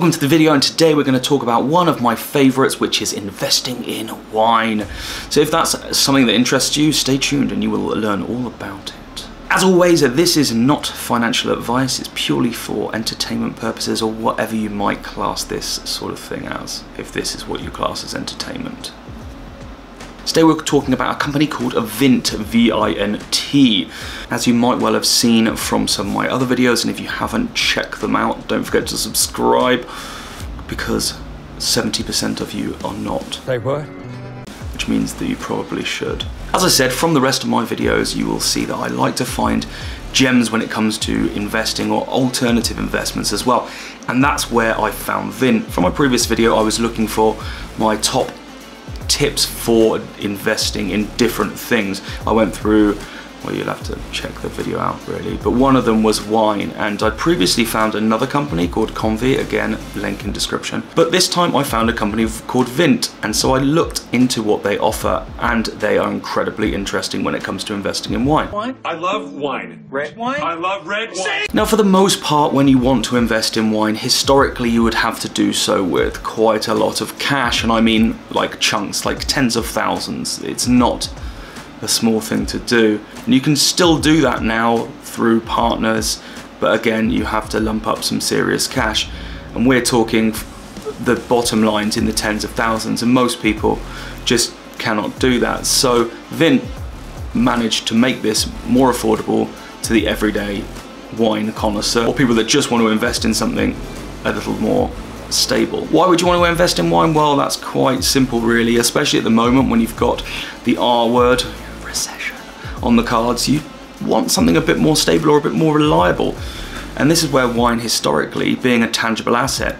welcome to the video and today we're going to talk about one of my favorites which is investing in wine. So if that's something that interests you, stay tuned and you will learn all about it. As always, this is not financial advice, it's purely for entertainment purposes or whatever you might class this sort of thing as, if this is what you class as entertainment. Today we're talking about a company called Vint, V-I-N-T. As you might well have seen from some of my other videos, and if you haven't, check them out. Don't forget to subscribe, because 70% of you are not. They were Which means that you probably should. As I said, from the rest of my videos, you will see that I like to find gems when it comes to investing or alternative investments as well. And that's where I found Vint. From my previous video, I was looking for my top tips for investing in different things. I went through well you'll have to check the video out really but one of them was wine and I previously found another company called Convi again link in description but this time I found a company called Vint and so I looked into what they offer and they are incredibly interesting when it comes to investing in wine. Wine? I love wine. Red wine? I love red wine. Now for the most part when you want to invest in wine historically you would have to do so with quite a lot of cash and I mean like chunks like tens of thousands it's not a small thing to do. And you can still do that now through partners, but again, you have to lump up some serious cash. And we're talking the bottom lines in the tens of thousands, and most people just cannot do that. So Vint managed to make this more affordable to the everyday wine connoisseur, or people that just want to invest in something a little more stable. Why would you want to invest in wine? Well, that's quite simple really, especially at the moment when you've got the R word, on the cards, you want something a bit more stable or a bit more reliable. And this is where wine historically, being a tangible asset,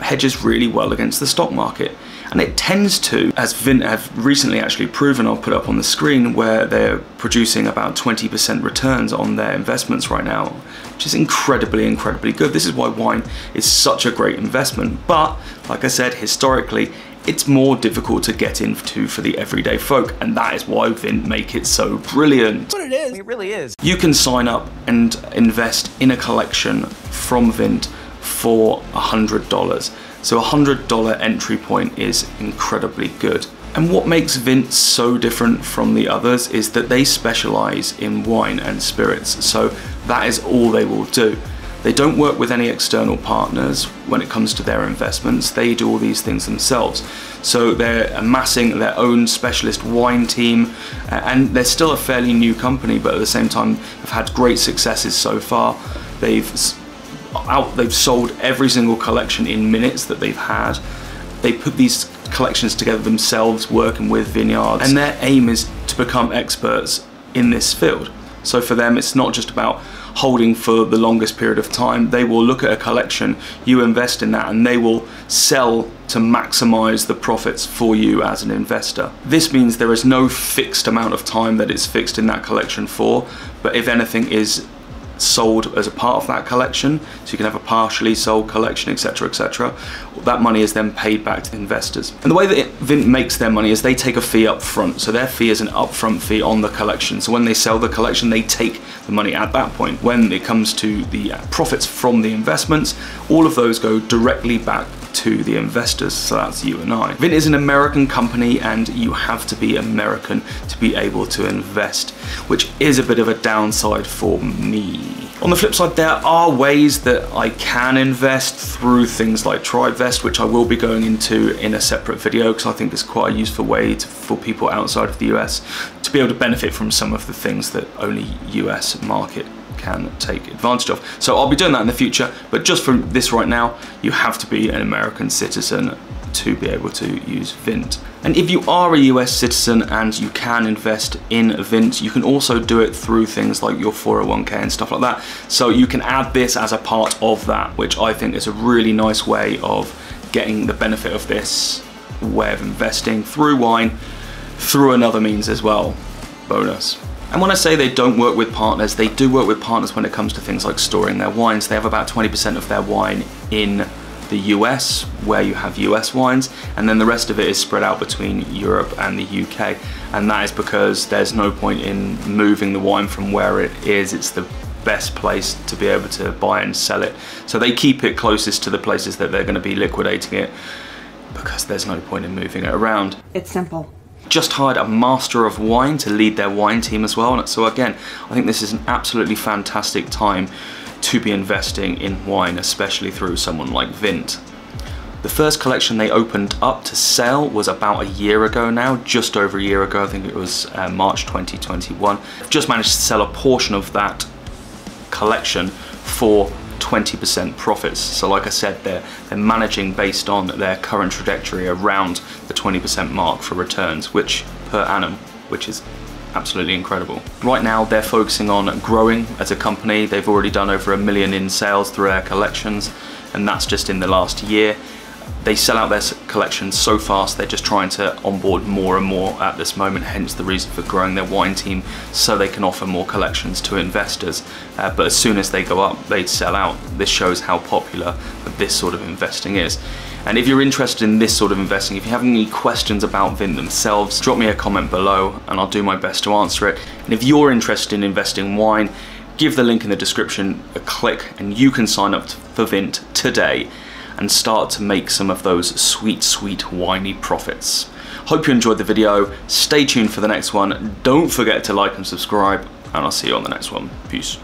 hedges really well against the stock market. And it tends to, as Vint have recently actually proven, I'll put up on the screen, where they're producing about 20% returns on their investments right now, which is incredibly, incredibly good. This is why wine is such a great investment. But, like I said, historically, it's more difficult to get into for the everyday folk, and that is why Vint make it so brilliant. But it is. It really is. You can sign up and invest in a collection from Vint for $100. So a $100 entry point is incredibly good. And what makes Vint so different from the others is that they specialize in wine and spirits. So that is all they will do. They don't work with any external partners when it comes to their investments. They do all these things themselves. So they're amassing their own specialist wine team uh, and they're still a fairly new company, but at the same time have had great successes so far. They've out, they've sold every single collection in minutes that they've had. They put these collections together themselves, working with vineyards, and their aim is to become experts in this field. So for them, it's not just about holding for the longest period of time. They will look at a collection, you invest in that, and they will sell to maximize the profits for you as an investor. This means there is no fixed amount of time that it's fixed in that collection for, but if anything is sold as a part of that collection. So you can have a partially sold collection etc etc that money is then paid back to investors. And the way that Vint makes their money is they take a fee up front. So their fee is an upfront fee on the collection. So when they sell the collection they take the money at that point. When it comes to the profits from the investments all of those go directly back to the investors, so that's you and I. Vint is an American company and you have to be American to be able to invest, which is a bit of a downside for me. On the flip side, there are ways that I can invest through things like TribeVest, which I will be going into in a separate video because I think it's quite a useful way to, for people outside of the US to be able to benefit from some of the things that only US market can take advantage of. So I'll be doing that in the future, but just for this right now, you have to be an American citizen to be able to use Vint. And if you are a US citizen and you can invest in Vint, you can also do it through things like your 401k and stuff like that. So you can add this as a part of that, which I think is a really nice way of getting the benefit of this way of investing through wine, through another means as well. Bonus. And when I say they don't work with partners, they do work with partners when it comes to things like storing their wines. They have about 20% of their wine in the US, where you have US wines, and then the rest of it is spread out between Europe and the UK. And that is because there's no point in moving the wine from where it is. It's the best place to be able to buy and sell it. So they keep it closest to the places that they're going to be liquidating it because there's no point in moving it around. It's simple. Just hired a master of wine to lead their wine team as well. So again, I think this is an absolutely fantastic time to be investing in wine, especially through someone like Vint. The first collection they opened up to sell was about a year ago now, just over a year ago, I think it was uh, March 2021. Just managed to sell a portion of that collection for 20% profits. So like I said, they're, they're managing based on their current trajectory around the 20% mark for returns, which per annum, which is absolutely incredible. Right now they're focusing on growing as a company. They've already done over a million in sales through their collections and that's just in the last year they sell out their collections so fast they're just trying to onboard more and more at this moment hence the reason for growing their wine team so they can offer more collections to investors. Uh, but as soon as they go up they sell out. This shows how popular this sort of investing is. And if you're interested in this sort of investing if you have any questions about Vint themselves drop me a comment below and I'll do my best to answer it. And if you're interested in investing in wine give the link in the description a click and you can sign up for Vint today and start to make some of those sweet, sweet, whiny profits. Hope you enjoyed the video. Stay tuned for the next one. Don't forget to like and subscribe, and I'll see you on the next one. Peace.